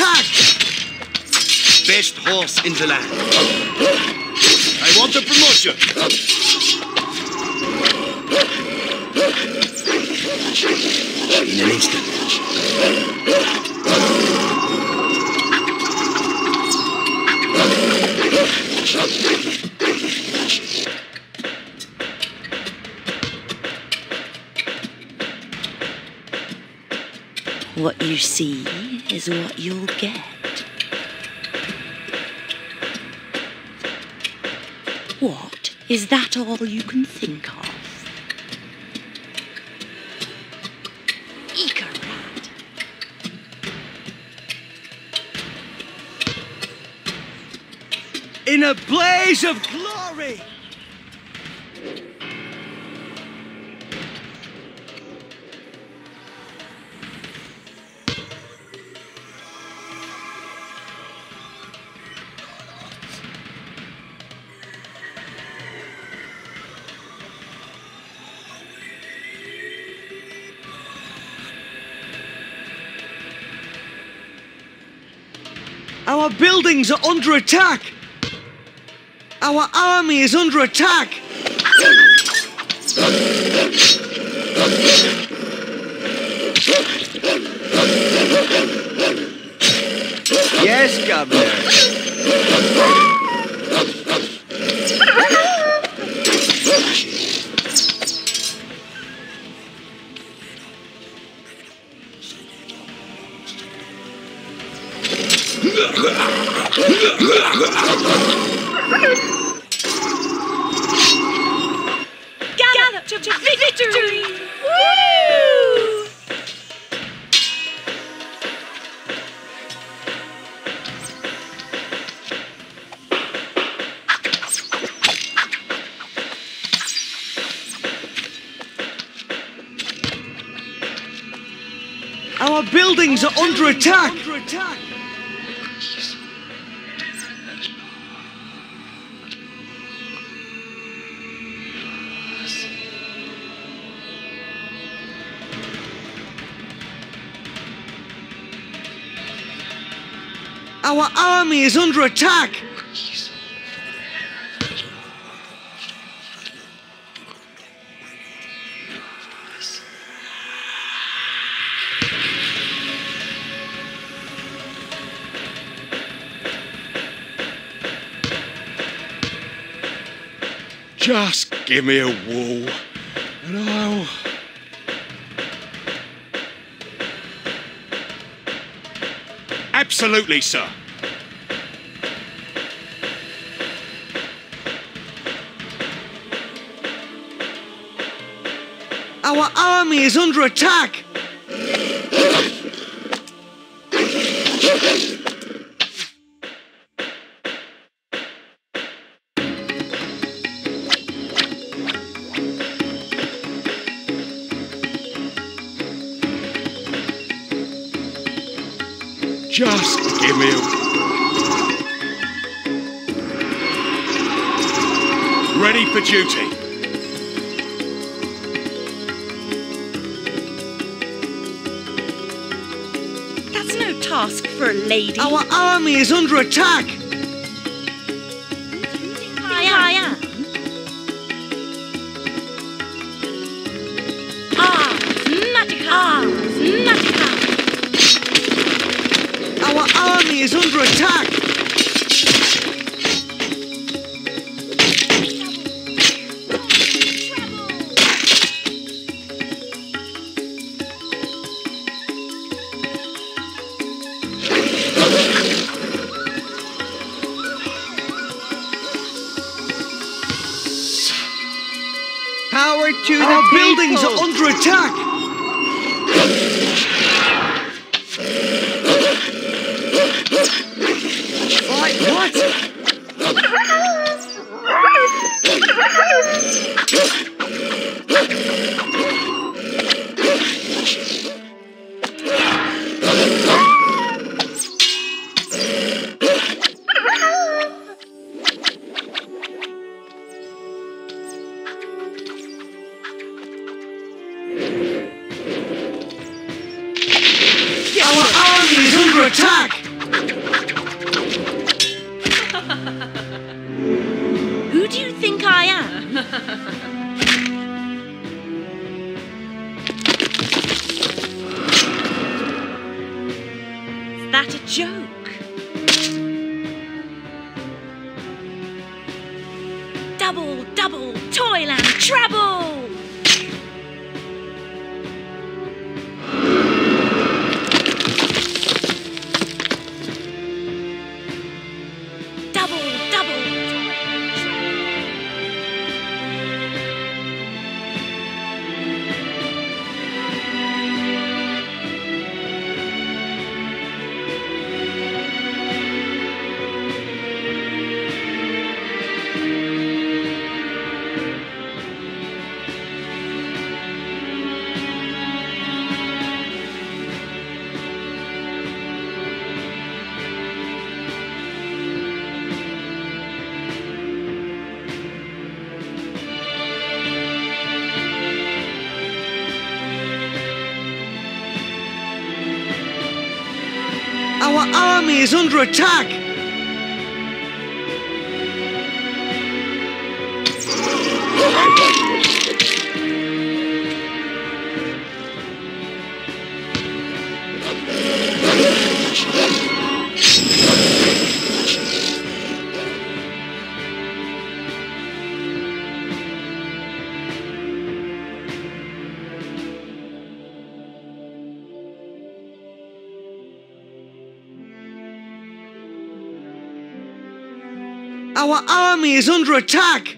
attack! Best horse in the land. I want a promotion. In an instant. What you see is what you'll get. What? Is that all you can think of? Icarad. In a blaze of Our buildings are under attack! Our army is under attack! Yes, Governor. Our buildings are under attack! Our army is under attack! Just give me a wall, and I'll. Absolutely, sir. Our army is under attack! Just give me a. Ready for duty. Task for a lady. Our army is under attack! I, I am. Ah. Ah. Our army is under attack! Power to the Our buildings people. are under attack! What? Who do you think I am? Is that a joke? Our army is under attack! Our army is under attack!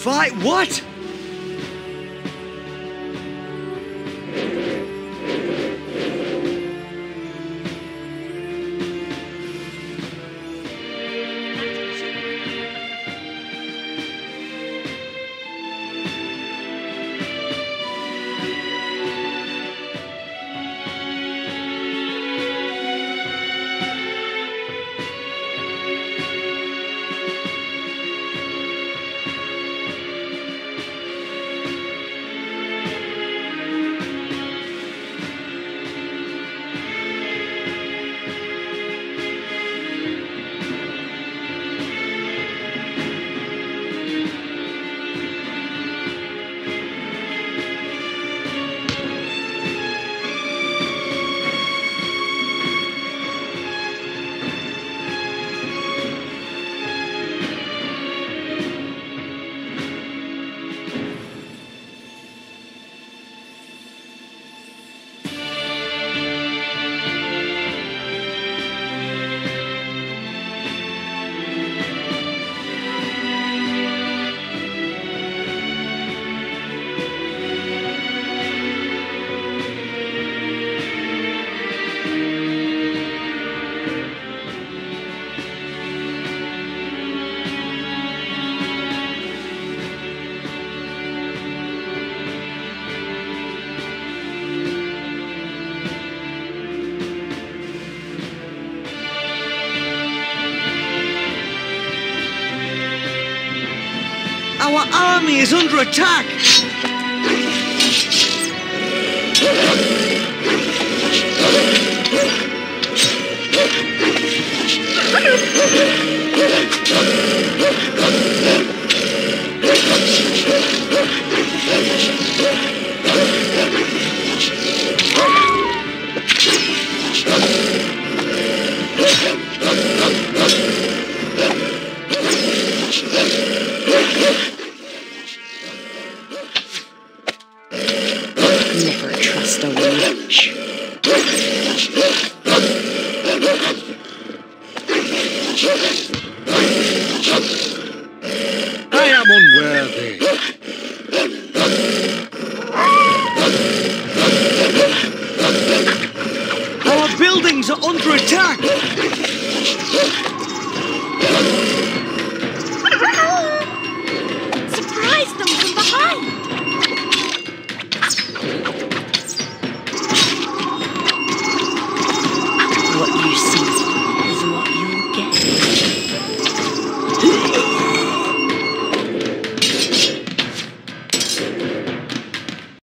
Fight what? Our army is under attack!